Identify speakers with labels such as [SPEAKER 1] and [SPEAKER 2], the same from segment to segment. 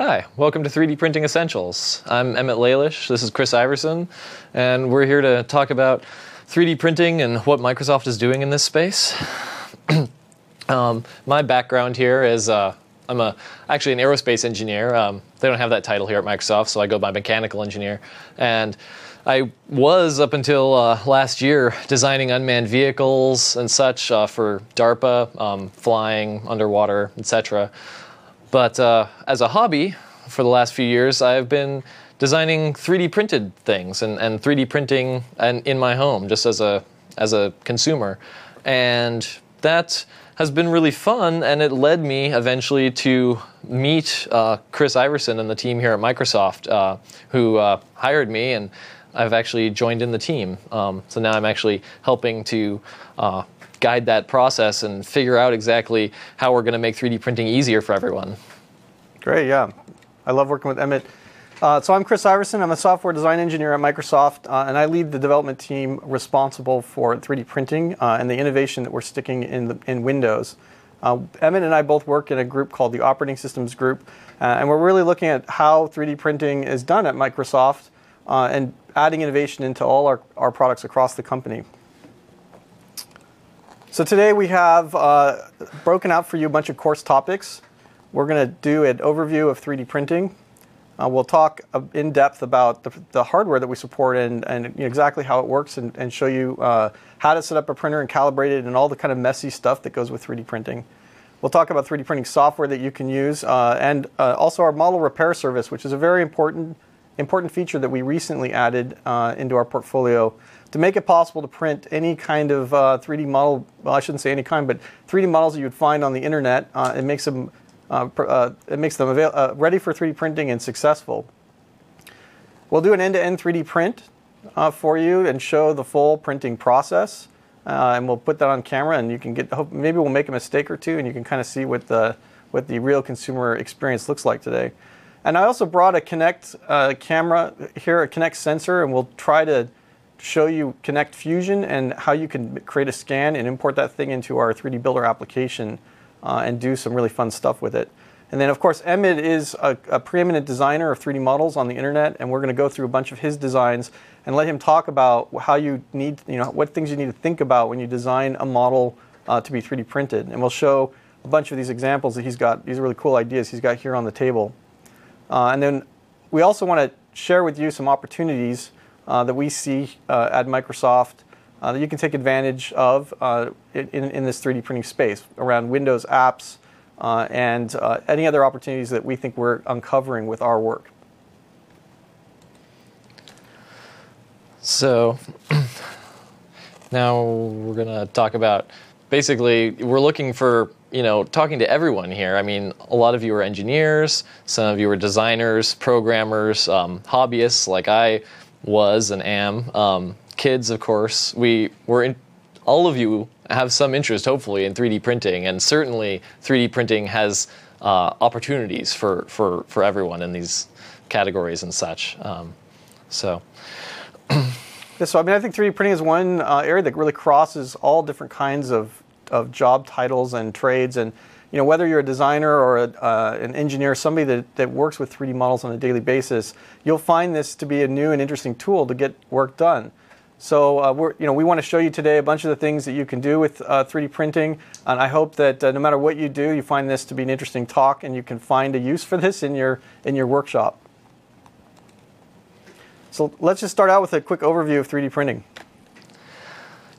[SPEAKER 1] Hi, welcome to 3D Printing Essentials. I'm Emmett Lalish, this is Chris Iverson, and we're here to talk about 3D printing and what Microsoft is doing in this space. um, my background here is uh, I'm a, actually an aerospace engineer. Um, they don't have that title here at Microsoft, so I go by mechanical engineer. And I was, up until uh, last year, designing unmanned vehicles and such uh, for DARPA, um, flying, underwater, etc. But uh, as a hobby, for the last few years, I've been designing 3D printed things and, and 3D printing and in my home just as a as a consumer, and that has been really fun. And it led me eventually to meet uh, Chris Iverson and the team here at Microsoft, uh, who uh, hired me, and I've actually joined in the team. Um, so now I'm actually helping to uh, guide that process and figure out exactly how we're going to make 3D printing easier for everyone.
[SPEAKER 2] Great, yeah. I love working with Emmett. Uh, so I'm Chris Iverson. I'm a software design engineer at Microsoft, uh, and I lead the development team responsible for 3D printing uh, and the innovation that we're sticking in, the, in Windows. Uh, Emmett and I both work in a group called the Operating Systems Group, uh, and we're really looking at how 3D printing is done at Microsoft uh, and adding innovation into all our, our products across the company. So today we have uh, broken out for you a bunch of course topics. We're going to do an overview of 3D printing. Uh, we'll talk in depth about the, the, hardware that we support and, and you know, exactly how it works and, and show you uh, how to set up a printer and calibrate it and all the kind of messy stuff that goes with 3D printing. We'll talk about 3D printing software that you can use uh, and uh, also our model repair service, which is a very important, important feature that we recently added uh, into our portfolio to make it possible to print any kind of uh, 3D model, well, I shouldn't say any kind, but 3D models that you would find on the internet. Uh, it makes them, uh, uh it makes them avail- uh, ready for 3D printing and successful. We'll do an end-to-end 3D print for you and show the full printing process. and we'll put that on camera, and you can get. Hope, maybe we'll make a mistake or two, and you can kind of see what the what the real consumer experience looks like today. And I also brought a Kinect camera here, a Kinect sensor, and we'll try to show you Kinect Fusion and how you can create a scan and import that thing into our 3D Builder application uh, and do some really fun stuff with it. And then, of course, Emmett is a, a, preeminent designer of 3D models on the internet, and we're going to go through a bunch of his designs and let him talk about how you need, you know, what things you need to think about when you design a model uh, to be 3D printed. And we'll show a bunch of these examples that he's got, these really cool ideas he's got here on the table. Uh, and then we also want to share with you some opportunities uh, that we see uh, at Microsoft uh, that you can take advantage of in, in this 3D printing space around Windows apps and any other opportunities that we think we're uncovering with our work.
[SPEAKER 1] So now we're going to talk about basically we're looking for you know talking to everyone here i mean a lot of you are engineers some of you are designers programmers um, hobbyists like i was and am. Um, kids, of course, we were in, all of you have some interest, hopefully, in 3D printing, and certainly 3D printing has uh, opportunities for, for, for everyone in these categories and such. Um, so.
[SPEAKER 2] yeah, so I mean, I think 3D printing is one uh, area that really crosses all different kinds of, of job titles and trades, and you know, whether you're a designer or a, uh, an engineer, somebody that, that works with 3D models on a daily basis, you'll find this to be a new and interesting tool to get work done. So uh, we're, you know, we want to show you today a bunch of the things that you can do with uh, 3D printing, and I hope that uh, no matter what you do, you find this to be an interesting talk, and you can find a use for this in your in your workshop. So let's just start out with a quick overview of 3D printing.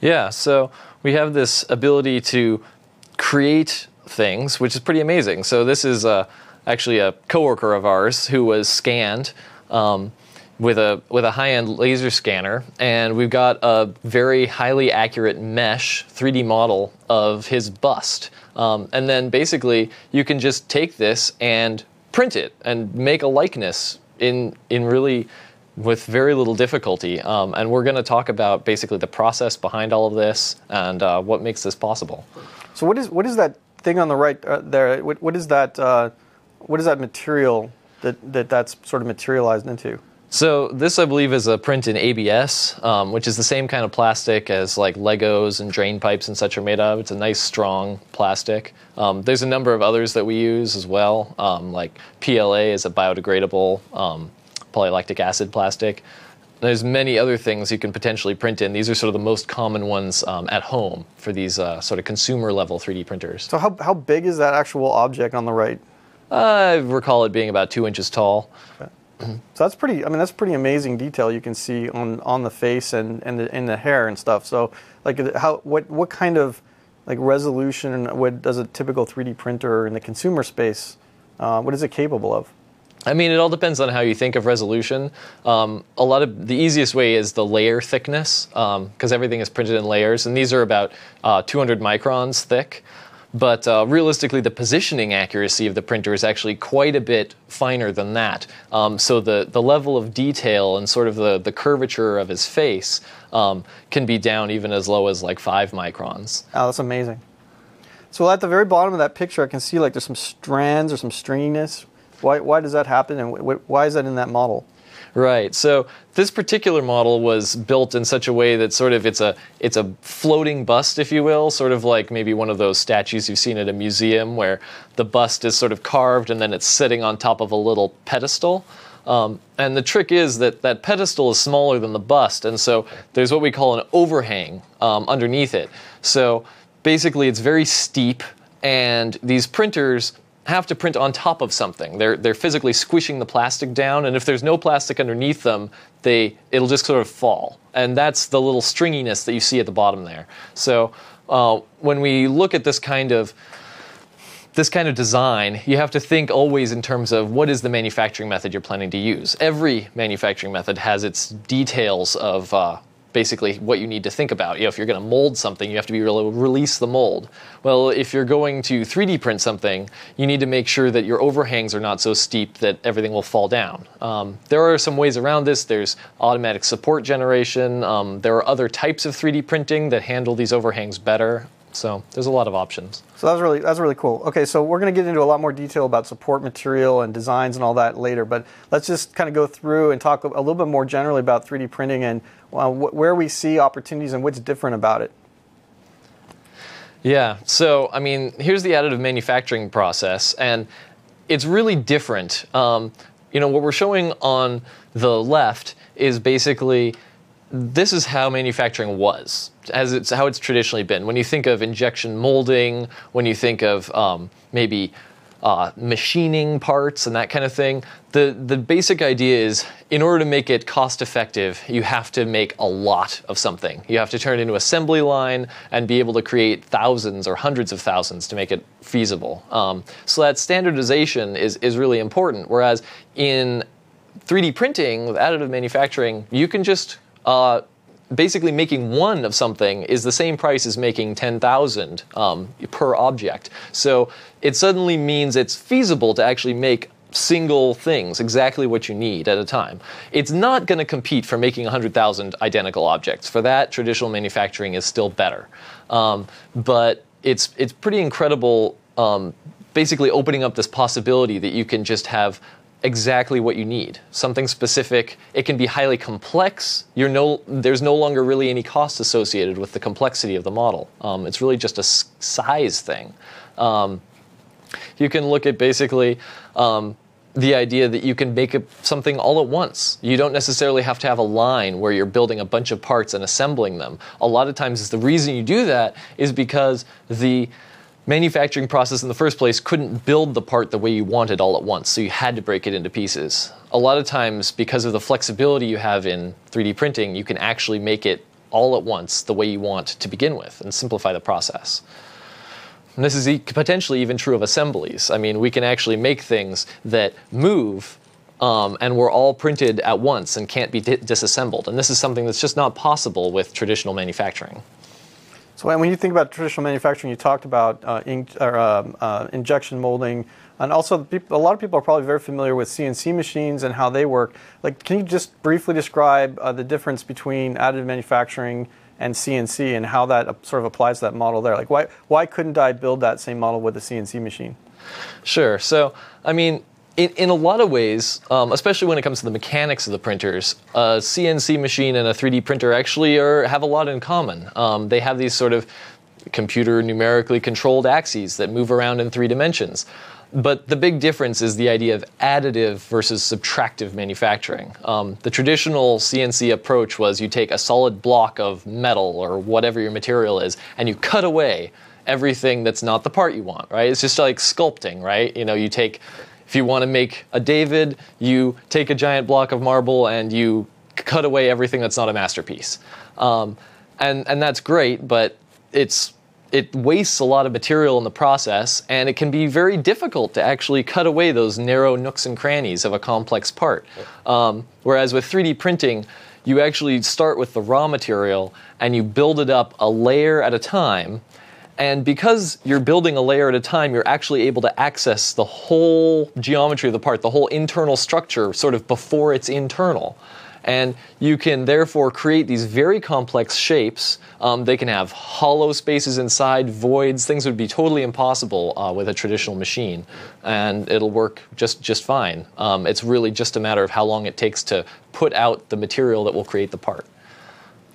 [SPEAKER 1] Yeah, so we have this ability to create things, which is pretty amazing. So this is uh, actually a coworker of ours who was scanned um, with a with a high-end laser scanner, and we've got a very highly accurate mesh 3D model of his bust. Um, and then basically, you can just take this and print it and make a likeness in in really with very little difficulty. Um, and we're going to talk about basically the process behind all of this and uh, what makes this possible.
[SPEAKER 2] So what is what is that thing on the right uh, there, what, what is that? Uh, what is that material that, that that's sort of materialized into?
[SPEAKER 1] So this, I believe, is a print in ABS, um, which is the same kind of plastic as like Legos and drain pipes and such are made of. It's a nice, strong plastic. Um, there's a number of others that we use as well, um, like PLA is a biodegradable um, polylactic acid plastic. There's many other things you can potentially print in. These are sort of the most common ones um, at home for these uh, sort of consumer level 3D printers.
[SPEAKER 2] So how, how big is that actual object on the right?
[SPEAKER 1] I recall it being about two inches tall.
[SPEAKER 2] So that's pretty. I mean, that's pretty amazing detail you can see on on the face and and the, in the hair and stuff. So like, how what what kind of like resolution what does a typical 3D printer in the consumer space? Uh, what is it capable of?
[SPEAKER 1] I mean, it all depends on how you think of resolution. Um, a lot of the easiest way is the layer thickness, because um, everything is printed in layers, and these are about uh, 200 microns thick. But uh, realistically, the positioning accuracy of the printer is actually quite a bit finer than that. Um, so the, the level of detail and sort of the, the curvature of his face um, can be down even as low as like five microns.
[SPEAKER 2] Oh, that's amazing. So at the very bottom of that picture, I can see like there's some strands or some stringiness. Why, why does that happen and wh- why is that in that model?
[SPEAKER 1] Right. So this particular model was built in such a way that sort of it's a it's a floating bust, if you will, sort of like maybe one of those statues you've seen at a museum where the bust is sort of carved and then it's sitting on top of a little pedestal. Um, and the trick is that that pedestal is smaller than the bust, and so there's what we call an overhang um, underneath it. So basically, it's very steep, and these printers have to print on top of something. They're, they're physically squishing the plastic down, and if there's no plastic underneath them, they, it'll just sort of fall. And that's the little stringiness that you see at the bottom there. So uh, when we look at this kind of this kind of design, you have to think always in terms of what is the manufacturing method you're planning to use. Every manufacturing method has its details of uh, basically what you need to think about. You know, if you're going to mold something, you have to be able to release the mold. Well, if you're going to 3D print something, you need to make sure that your overhangs are not so steep that everything will fall down. Um, there are some ways around this. There's automatic support generation. Um, there are other types of 3D printing that handle these overhangs better. So there's a lot of options.
[SPEAKER 2] So that's really that's really cool. Okay, so we're going to get into a lot more detail about support material and designs and all that later. But let's just kind of go through and talk a little bit more generally about 3D printing and uh, wh- where we see opportunities and what's different about it.
[SPEAKER 1] Yeah. So I mean, here's the additive manufacturing process, and it's really different. Um, you know, what we're showing on the left is basically this is how manufacturing was, as it's how it's traditionally been. When you think of injection molding, when you think of um, maybe uh, machining parts and that kind of thing, the the basic idea is in order to make it cost effective, you have to make a lot of something. You have to turn it into assembly line and be able to create thousands or hundreds of thousands to make it feasible. Um, so that standardization is is really important. Whereas in 3D printing with additive manufacturing, you can just uh, basically making one of something is the same price as making 10,000 um, per object. So it suddenly means it's feasible to actually make single things, exactly what you need at a time. It's not going to compete for making 100,000 identical objects. For that, traditional manufacturing is still better. Um, but it's, it's pretty incredible um, basically opening up this possibility that you can just have exactly what you need something specific it can be highly complex you're no there's no longer really any cost associated with the complexity of the model um, it's really just a size thing um, you can look at basically um, the idea that you can make a, something all at once. You don't necessarily have to have a line where you're building a bunch of parts and assembling them. A lot of times, the reason you do that is because the manufacturing process in the first place couldn't build the part the way you wanted all at once, so you had to break it into pieces. A lot of times, because of the flexibility you have in 3D printing, you can actually make it all at once the way you want to begin with and simplify the process. And this is potentially even true of assemblies. I mean, we can actually make things that move um, and we're all printed at once and can't be di- disassembled. And this is something that's just not possible with traditional manufacturing.
[SPEAKER 2] So when you think about traditional manufacturing, you talked about uh, ink, or, um, uh, injection molding, and also people, a lot of people are probably very familiar with CNC machines and how they work. Like, can you just briefly describe uh, the difference between additive manufacturing and CNC and how that sort of applies to that model there? Like, why why couldn't I build that same model with a CNC machine?
[SPEAKER 1] Sure. So, I mean, in, in a lot of ways, um, especially when it comes to the mechanics of the printers, a CNC machine and a 3D printer actually are, have a lot in common. Um, they have these sort of computer numerically controlled axes that move around in three dimensions. But the big difference is the idea of additive versus subtractive manufacturing. Um, the traditional CNC approach was you take a solid block of metal or whatever your material is and you cut away everything that's not the part you want, right? It's just like sculpting, right? You know, you take, if you want to make a David, you take a giant block of marble and you cut away everything that's not a masterpiece. Um, and, and that's great, but it's it wastes a lot of material in the process, and it can be very difficult to actually cut away those narrow nooks and crannies of a complex part. Um, whereas with 3D printing, you actually start with the raw material and you build it up a layer at a time. And because you're building a layer at a time, you're actually able to access the whole geometry of the part, the whole internal structure, sort of before it's internal. And you can therefore create these very complex shapes. Um, they can have hollow spaces inside, voids. Things would be totally impossible uh, with a traditional machine, and it'll work just just fine. Um, it's really just a matter of how long it takes to put out the material that will create the part.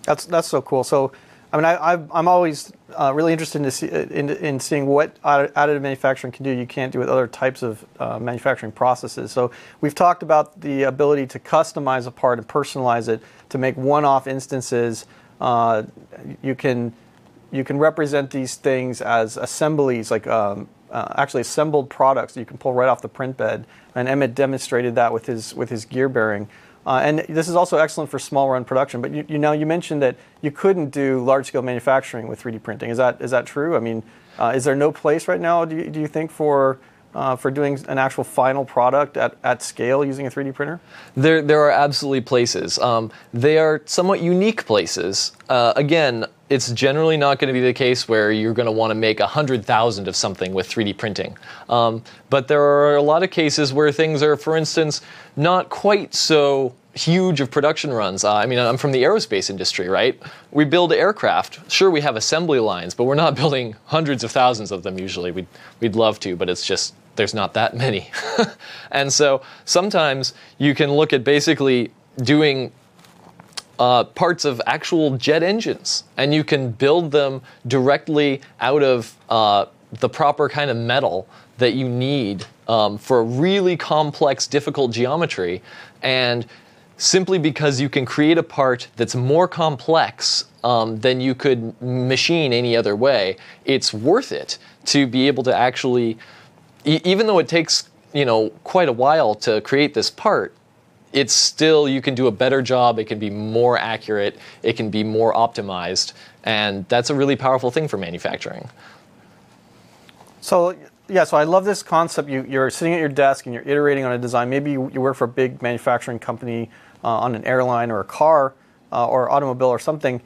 [SPEAKER 2] That's that's so cool. So, I mean, I, am always uh, really interested in, see, in, in, seeing what additive manufacturing can do. You can't do with other types of uh, manufacturing processes. So, we've talked about the ability to customize a part and personalize it to make one-off instances. Uh, you can you can represent these things as assemblies, like um, uh, actually assembled products that you can pull right off the print bed. And Emmett demonstrated that with his with his gear bearing. Uh, and this is also excellent for small run production. But you, you know, you mentioned that you couldn't do large scale manufacturing with 3D printing. Is that is that true? I mean, uh, is there no place right now? Do you, do you think for uh, for doing an actual final product at, at scale using a 3D printer?
[SPEAKER 1] There, there are absolutely places. Um, they are somewhat unique places. Uh, again, it's generally not going to be the case where you're going to want to make 100,000 of something with 3D printing. Um, but there are a lot of cases where things are, for instance, not quite so huge of production runs. Uh, I mean, I'm from the aerospace industry, right? We build aircraft. Sure, we have assembly lines, but we're not building hundreds of thousands of them usually. We'd, we'd love to, but it's just, there's not that many. and so sometimes you can look at basically doing uh, parts of actual jet engines, and you can build them directly out of uh, the proper kind of metal that you need um, for a really complex, difficult geometry. And simply because you can create a part that's more complex um, than you could machine any other way, it's worth it to be able to actually, e- even though it takes you know quite a while to create this part, it's still you can do a better job. It can be more accurate. It can be more optimized. And that's a really powerful thing for manufacturing.
[SPEAKER 2] So yeah so i love this concept. You, are sitting at your desk and you're iterating on a design. Maybe you, you work for a big manufacturing company uh, on an airline or a car uh, or automobile or something.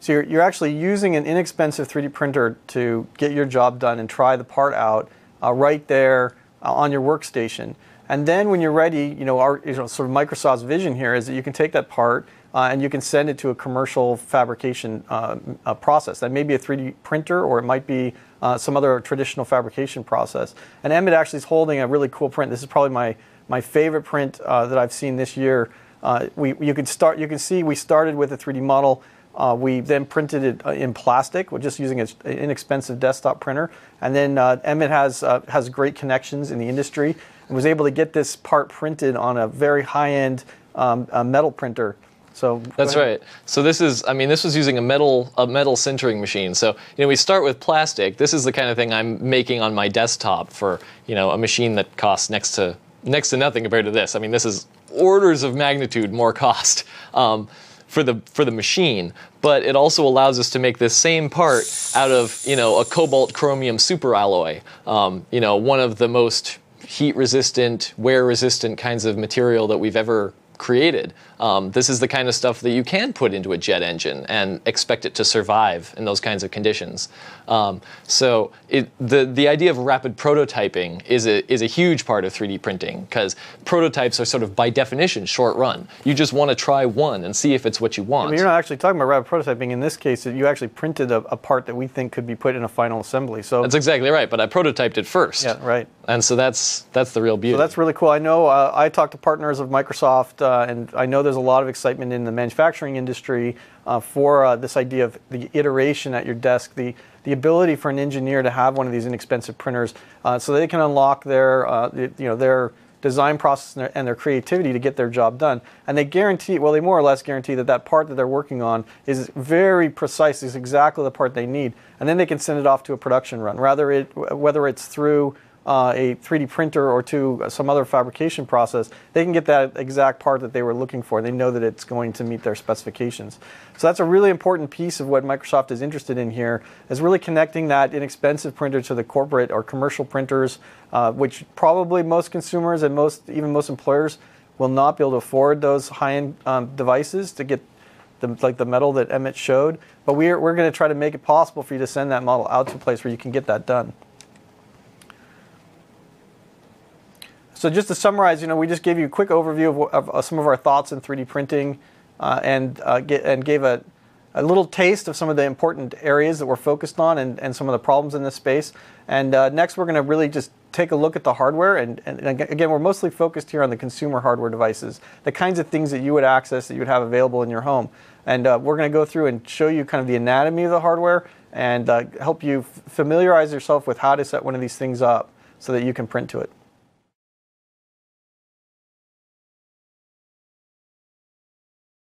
[SPEAKER 2] So you're, you're actually using an inexpensive 3d printer to get your job done and try the part out uh, right there uh, on your workstation and then when you're ready, you know, our you know, sort of Microsoft's vision here is that you can take that part uh, and you can send it to a commercial fabrication uh, process. That may be a 3D printer or it might be uh, some other traditional fabrication process. And Emmett actually is holding a really cool print. This is probably my, my favorite print uh, that I've seen this year. Uh, we, you, can start, you can see we started with a 3D model. Uh, we then printed it uh, in plastic, we're just using an inexpensive desktop printer. And then uh, Emmett has uh, has great connections in the industry and was able to get this part printed on a very high-end um, metal printer. So
[SPEAKER 1] that's right. So this is, I mean, this was using a metal a metal sintering machine. So you know, we start with plastic. This is the kind of thing I'm making on my desktop for you know a machine that costs next to next to nothing compared to this. I mean, this is orders of magnitude more cost. Um, for the for the machine, but it also allows us to make this same part out of you know a cobalt chromium superalloy. Um, you know, one of the most heat resistant, wear resistant kinds of material that we've ever created. Um, this is the kind of stuff that you can put into a jet engine and expect it to survive in those kinds of conditions. Um, so it, the the idea of rapid prototyping is a is a huge part of 3D printing because prototypes are sort of by definition short run. You just want to try one and see if it's what you want.
[SPEAKER 2] I mean, you're not actually talking about rapid prototyping in this case. You actually printed a, a part that we think could be put in a final assembly. So
[SPEAKER 1] that's exactly right. But I prototyped it first.
[SPEAKER 2] Yeah, right.
[SPEAKER 1] And so that's that's the real beauty.
[SPEAKER 2] So that's really cool. I know uh, I talked to partners of Microsoft, uh, and I know there's a lot of excitement in the manufacturing industry uh, for uh, this idea of the iteration at your desk, the the ability for an engineer to have one of these inexpensive printers, uh, so they can unlock their uh, you know their design process and their, and their, creativity to get their job done. And they guarantee, well, they more or less guarantee that that part that they're working on is very precise, is exactly the part they need. And then they can send it off to a production run, rather it, whether it's through uh, a 3D printer or to some other fabrication process, they can get that exact part that they were looking for. They know that it's going to meet their specifications. So that's a really important piece of what Microsoft is interested in here, is really connecting that inexpensive printer to the corporate or commercial printers, uh, which probably most consumers and most even most employers will not be able to afford those high-end um, devices to get the, like the metal that Emmett showed. But we're, we're going to try to make it possible for you to send that model out to a place where you can get that done. So just to summarize, you know, we just gave you a quick overview of, of, some of our thoughts in 3D printing, uh, and uh, get, and gave a, a little taste of some of the important areas that we're focused on and, and some of the problems in this space. And uh, next, we're going to really just take a look at the hardware. And, and, again, we're mostly focused here on the consumer hardware devices, the kinds of things that you would access that you would have available in your home. And uh, we're going to go through and show you kind of the anatomy of the hardware and uh, help you familiarize yourself with how to set one of these things up so that you can print to it.